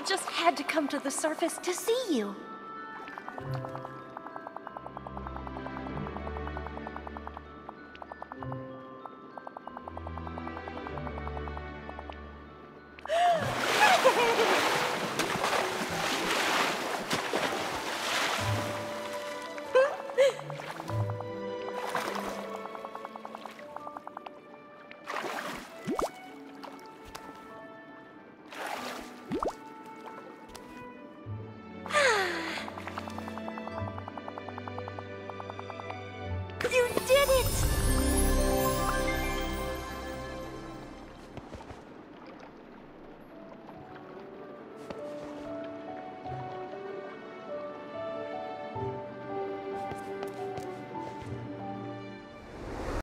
just had to come to the surface to see you. You did!